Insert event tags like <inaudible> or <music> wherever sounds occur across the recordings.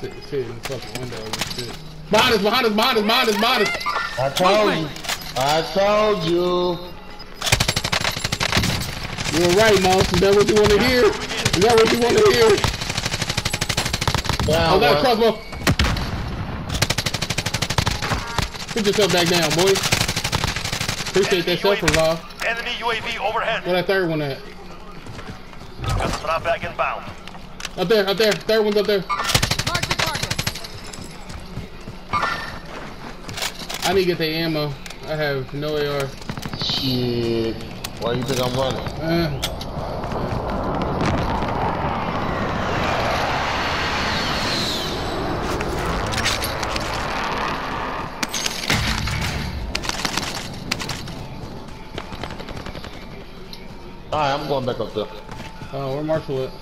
Sit, sit in the fucking window and shit. Behind us, behind us, behind us, behind us, behind us. I told you. I told you. You're right, Moss. Is that what you want to hear? Is that what you want to hear? Down, I got a crossbow. Put yourself back down, boy. Appreciate that self revive. Enemy UAV overhead. Where that third one at? Got the drop back inbound. Up there, up there. Third one's up there. Mark the target. I need to get the ammo. I have no AR. Shit. Why you think I'm running? Uh, Alright, I'm going back up there. oh, where Marshall at?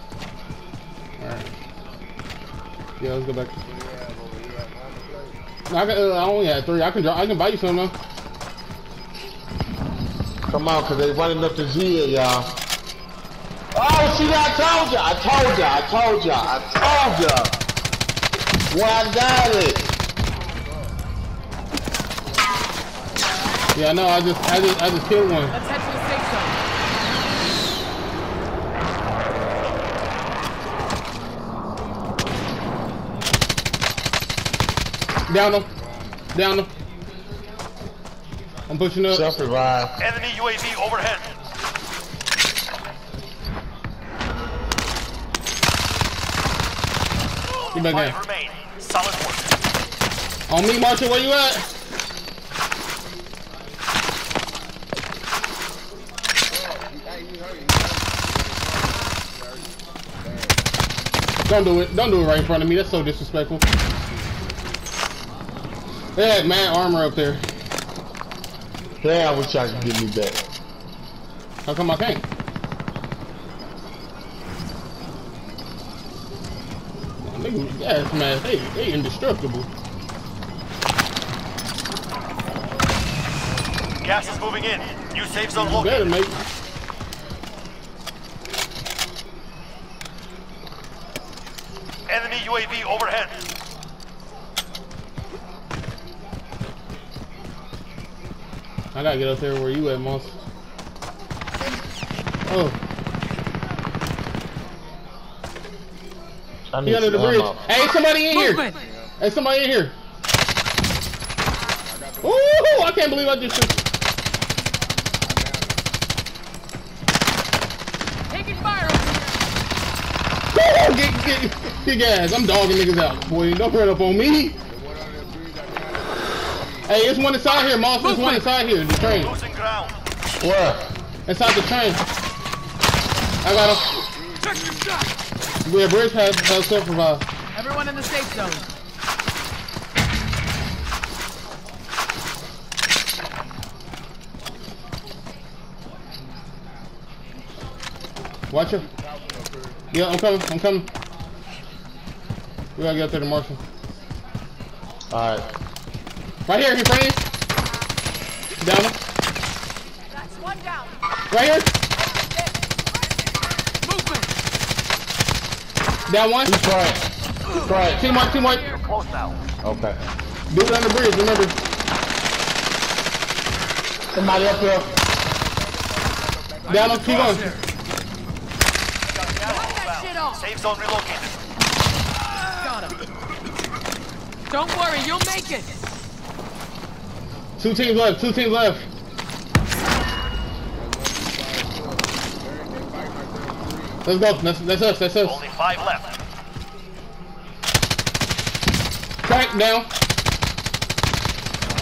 Alright. Yeah, let's go back. No, I, got, uh, I only had three. I can draw, I can buy you some though. Come on, cause they running up the Z, y'all. Oh, see that? I told ya. I told ya. I told ya. I told ya. Well, I got it. Yeah, no, I just, I just, I just killed one. Let's head to the safe zone. Down them. Down them. I'm pushing up. Self revive. Enemy UAV overhead. Get back Five down. remain. Solid work. On me, Marshall, where you at? Don't do it. Don't do it right in front of me. That's so disrespectful. They had mad armor up there. Yeah, I wish I could give me that. How come I can't? Nigga, gas man, they, they indestructible. Gas is moving in. New safe zone You better, located. mate. Enemy UAV overhead. I gotta get up there where you at, Moss. Oh, I he need under the bridge. ammo. Hey, somebody in here. Hey, somebody in here. Ooh, I can't believe I just. Taking fire over here. Ooh, get, get, get gas. I'm dogging niggas out, boy. Don't run up on me. Hey, it's one inside here, Moss. There's one inside here. The train. Losing ground. Where? Inside the train. I got him. Check your shot. Yeah, Bridge has, has self revive. Everyone in the safe zone. Watch her. Yeah, I'm coming. I'm coming. We gotta get up there to Marshall. Alright. Right here, he frames. Down. That's one down. Right here. Movement. Down one. Keep quiet. Keep quiet. Two mark, two mark. You're close now. Okay. Do it on the bridge, remember. Somebody up there. Down him, keep going. Got gas that shit inbound. off. Safe zone relocated. Got him. Don't worry, you'll make it. Two teams left, two teams left. Let's go. That's, that's us, that's us. Only five left. Crack down.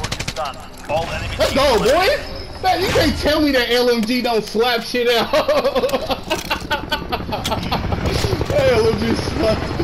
Work is done. All enemy Let's go, boy. Man, you can't tell me that LMG don't slap shit out. <laughs> LMG slap.